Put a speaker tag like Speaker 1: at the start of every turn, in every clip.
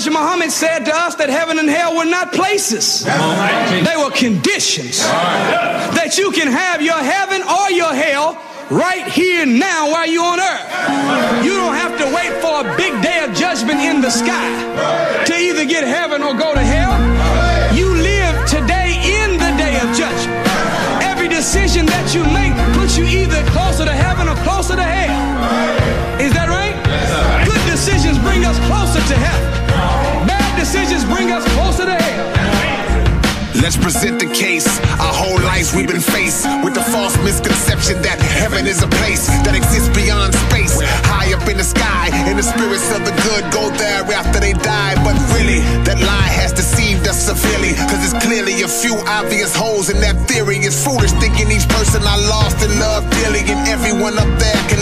Speaker 1: Elijah Muhammad said to us that heaven and hell were not places, they were conditions. That you can have your heaven or your hell right here now while you're on earth. You don't have to wait for a big day of judgment in the sky to either get heaven or go to hell. You live today in the day of judgment. Every decision that you make
Speaker 2: Let's present the case. Our whole lives we've been faced with the false misconception that heaven is a place that exists beyond space, high up in the sky. And the spirits of the good go there after they die. But really, that lie has deceived us severely. Cause it's clearly a few obvious holes in that theory. It's foolish thinking each person I lost and loved dearly. And everyone up there can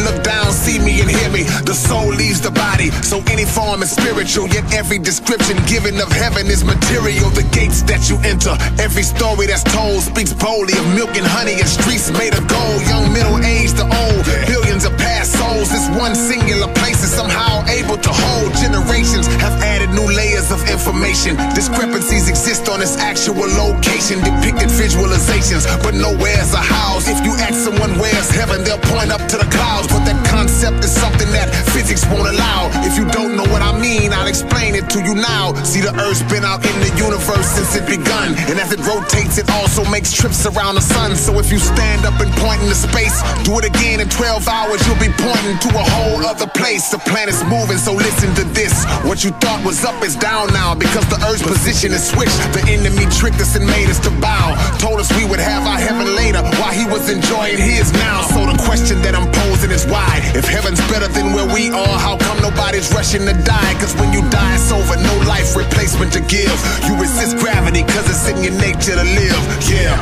Speaker 2: The soul leaves the body, so any form is spiritual. Yet every description given of heaven is material. The gates that you enter Every story that's told speaks boldly of milk and honey and streets made of gold. Young, middle aged, the old, billions of past souls. This one singular place is somehow able to hold. Generations have added new layers of information. Discrepancies exist on its actual location, depicted visualizations, but nowhere's a house. If you ask someone where's heaven, they'll point up to the clouds. But that concept is something that physics won't allow. If you don't know what I mean, I'll explain it to you now. See, the earth's been out in the universe since it begun. And as it rotates, it also makes trips around the sun. So if you stand up and point into space, do it again in 12 hours, you'll be pointing to a whole other place. The planet's moving, so listen to this. What you thought was up is down now because the Earth's position is switched. The enemy tricked us and made us to bow. Told us we would have our heaven later while he was enjoying his now. So the question that I'm posing is why? If heaven's better than where we are, how come nobody's rushing to die? Cause when you die, it's over, no life replacement to give. You resist gravity cause it's in your your nature to live. Yeah,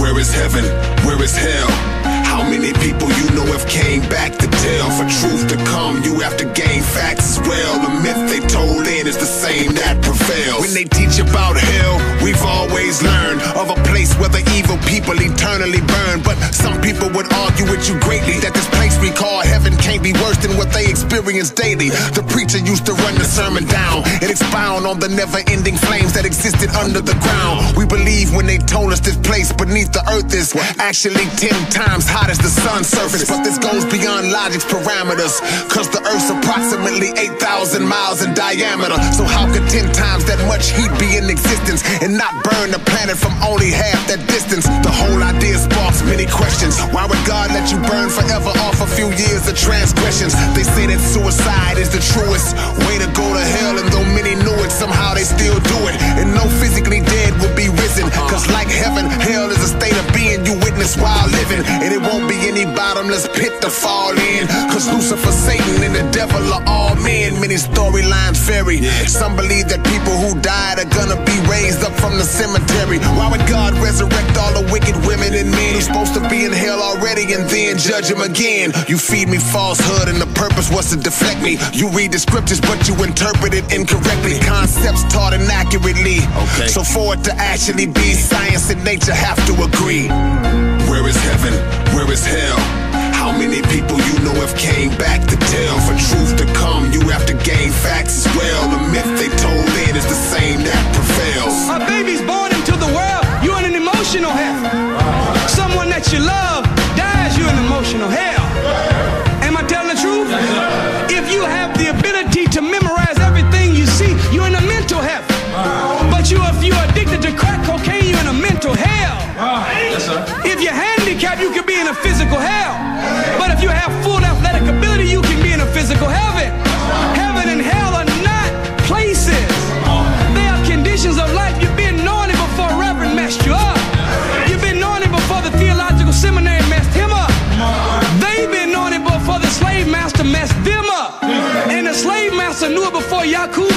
Speaker 2: where is heaven? Where is hell? How many people you know have came back to tell? For truth to come, you have to gain facts as well. The myth they told in is the same that prevails. When they teach about hell, we've always learned of a place where the evil people eternally burn. But some people would argue with you greatly that this place we call can't be worse than what they experience daily. The preacher used to run the sermon down and expound on the never ending flames that existed under the ground. We believe when they told us this place beneath the earth is actually ten times hot as the sun's surface. But this goes beyond logic's parameters. Cause the earth's approximately 8,000 miles in diameter. So how could ten times that much heat be in existence and not burn the planet from only half that distance? The whole idea of transgressions? They say that suicide is the truest way to go to hell. And though many knew it, somehow they still do it. Bottomless pit to fall in. Cause Lucifer, Satan, and the devil are all men. Many storylines vary. Some believe that people who died are gonna be raised up from the cemetery. Why would God resurrect all the wicked women and men who's supposed to be in hell already and then judge them again? You feed me falsehood and the purpose was to deflect me. You read the scriptures, but you interpret it incorrectly. Concepts taught inaccurately. Okay. So for it to actually be, science and nature have to agree. Seminary messed him up. They've been anointed before the slave master messed them up. And the slave master knew it before Yaakov